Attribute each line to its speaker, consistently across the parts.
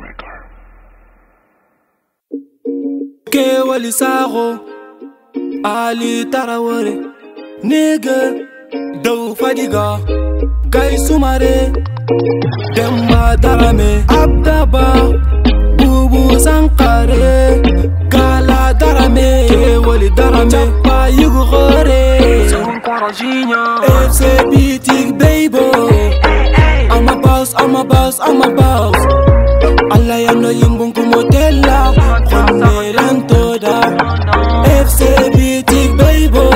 Speaker 1: record.
Speaker 2: Kewali Sago, Ali Tarawore, Nigga, Dow Fadiga, Guy Sumare, Demba Darame, Abdaba, Bubu Sankare, Kala Darame, Kewali Darame, Chapa Yugore, FC Boutique Allah ya no yimbun kumotela Khonnelan toda FC Boutique Baby.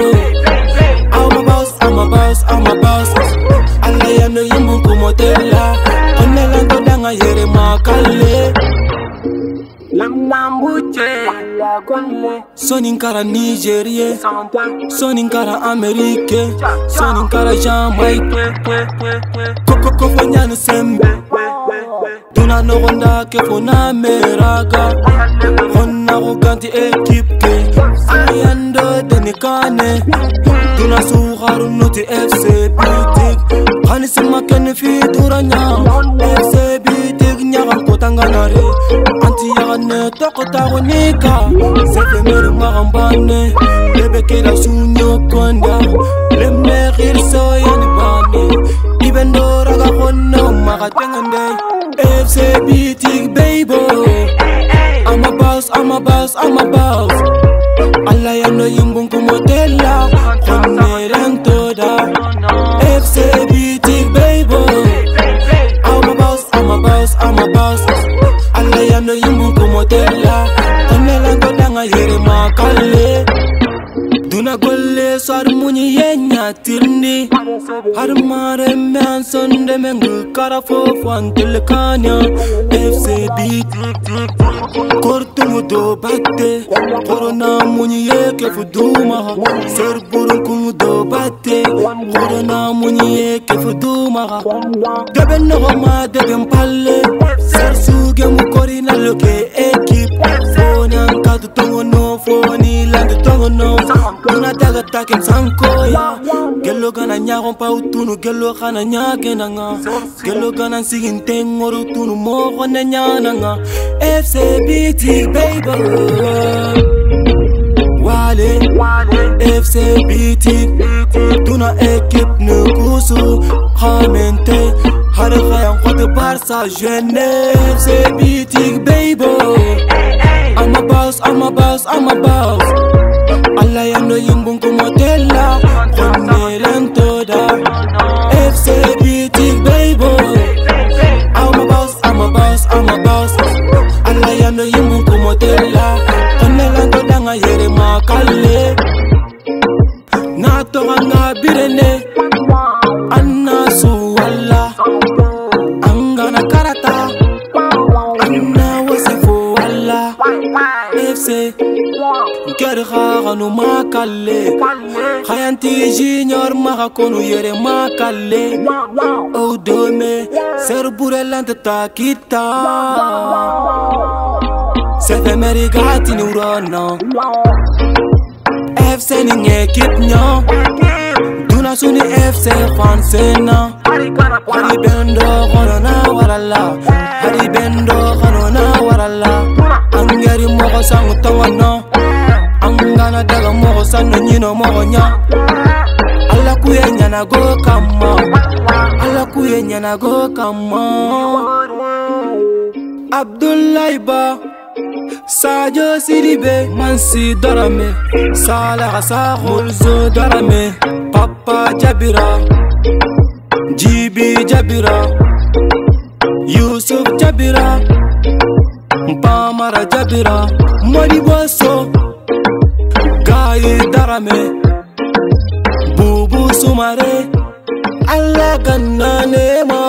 Speaker 2: I'm a boss, I'm a boss, I'm a boss. Allah ya no yimbun kumotela Khonnelan toda nga yere makale Soninkara Nigeria Soninkara Amerique Soninkara Jamaica. Koko kofo nyanu sembe gona no gona ke gona meraka gona go kanti equipe ke siyando denikane tuna sugaru noti fc bitik khani simakene fi duranya fc bitik nyaga kotanganare anti yagane tokotagonika sefe mere magambane. Lebekela sunyo konda. Lemne khirso yani bane ibendora ga gona magateng I'm a boss, I'm a boss Allah ya no yimbun kumotela Khoneren toda FC Boutique Baby I'm a boss, I'm a boss, I'm a boss Allah ya no yimbun kumotela Khoneren na golle sar muni yenya tirni har mare man sonde fo fan tel kanya fc fcd kortu do batte corona munyi yeke sar buru ku do batte corona munyi yeke fuduma deben no ma deben palle ser suge mu korina lo loke ekip ka tu no foni no. Duna daga takin sanko ya Gelo gana nyagon pa utunu Gelo gana nyagena nga Gelo gana sigin tengoru tunu Mogo ne nyana nga FC BT baby. Wale. FC BT Duna ekip ne kusu Khamente Hare khayan khote Barca jeune FC BT baby. I'm a boss, I'm a boss, I'm a boss Allah ya no yimbun kumotela Khonnelan toda FC Beating Baby I'm a boss, I'm a boss, I'm a boss. Allah ya no yimbun kumotela Khonnelan toda nga yere makale. Na toga nga birene Gari khaganu makalle Khayanti junior maka konu yere makalle O oh, dome ser burelante takita Sefe meri gati ni urana FC ni ngekip nyo Duna suni FC fansena Hari bendo kono na warala. Hari bendo kono na warala. Angeri moko sangu tongo kana daga mɔgɔ sanu ɲinɔ mɔgɔ ɲa ala ku ye ɲanago kama ala ku ye ɲanago kama abdulayi ba sajo siribe mansi dɔrɔmɛ salaxasa kolzo dɔrɔmɛ papa jabira jibi jabira. Yusuf jabira npamara jabira. Modibɔ so Gaye Darame Bubu Sumare. Allah ganna nema